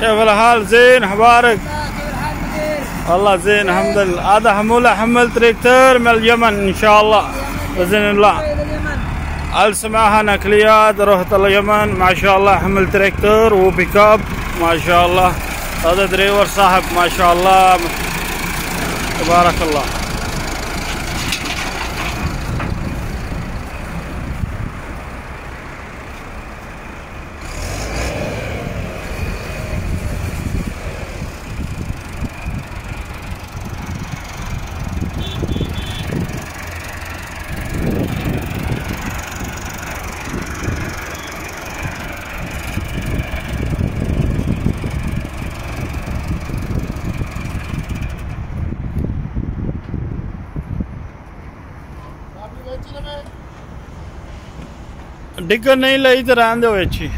كيف الحال؟ زين أخبارك؟ والله زين الحمد لله. هذا حمولة حمل تريكتر من اليمن إن شاء الله بإذن الله. السماحة نقليات؟ رحت اليمن ما شاء الله حمل تريكتر وبيك اب ما شاء الله. هذا دريور صاحب ما شاء الله. تبارك الله. ਡਿੱਗਣ ਨਹੀਂ ਲਈ ਤੇ ਰਹਿਣ ਦਿਓ ਵਿੱਚ ਹੀ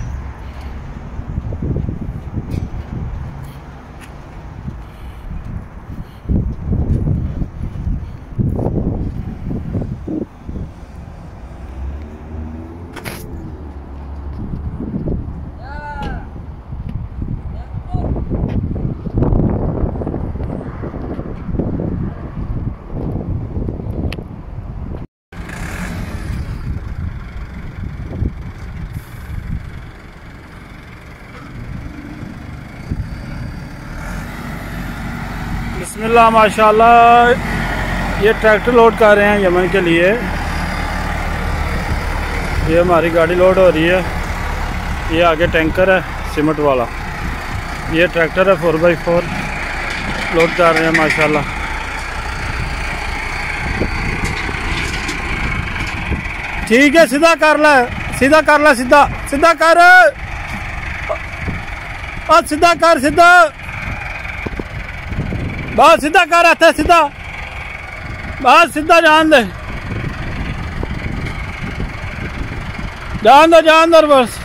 بسم اللہ یہ ٹریکٹر لوڈ کر رہے ہیں یمن کے لیے۔ یہ ہماری گاڑی لوڈ ہو رہی ہے۔ یہ آگے ٹینکر ہے، سیمنٹ والا۔ یہ ٹریکٹر ہے، فور بائی فور۔ لوڈ کر رہے ہیں، ماشاءاللہ۔ ٹھیک ہے، سیدھا کر لے۔ سیدھا کر لے، سیدھا۔ سیدھا کر۔ سیدھا کر، سیدھا۔ بس سیدھا کر آتا ہے سیدھا۔ بس سیدھا، جان دے۔ جان دو جان دو بس۔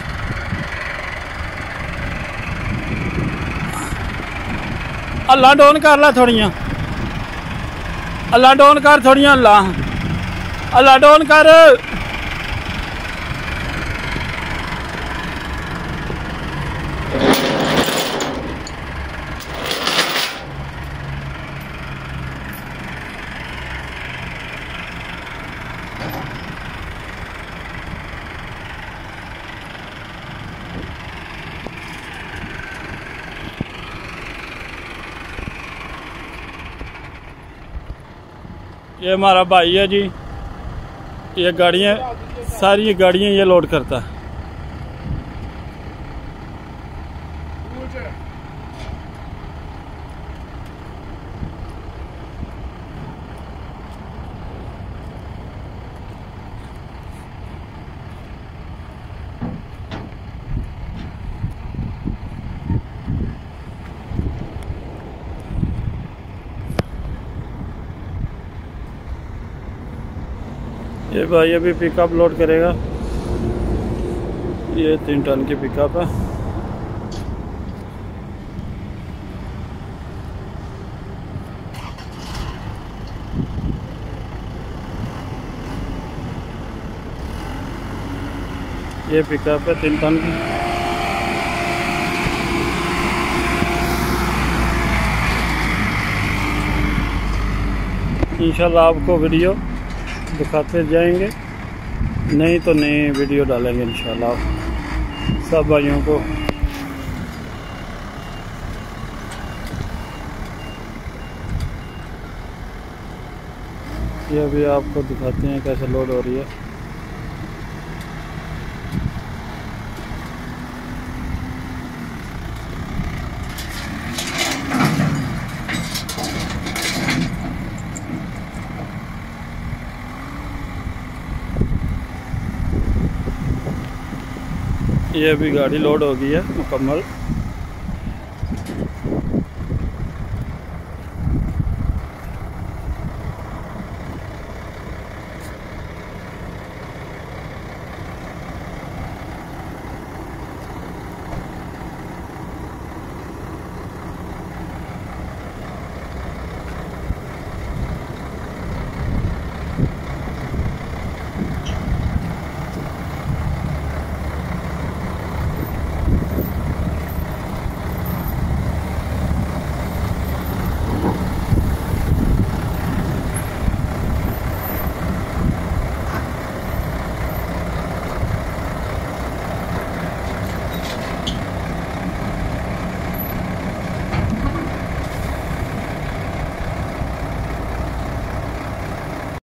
اللہ ڈون کر لا تھوڑیاں۔ اللہ ڈون کر تھوڑیاں، اللہ۔ اللہ ڈون کر۔ یہ ہمارا بھائی ہے جی یہ گاڑیاں ساری گاڑیاں یہ لوڈ کرتا ہے۔ یہ بھائی ابھی پک اپ لوڈ کرے گا۔ یہ تین ٹن کی پک اپ ہے۔ یہ پک اپ ہے تین ٹن کی۔ انشاءاللہ آپ کو ویڈیو دکھاتے جائیں گے۔ نہیں تو نئی ویڈیو ڈالیں گے انشاءاللہ۔ آپ سب بھائیوں کو۔ یہ ابھی آپ کو دکھاتے ہیں کیسے لوڈ ہو رہی ہے۔ یہ ابھی گاڑی لوڈ ہو گئی ہے مکمل